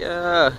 Yeah.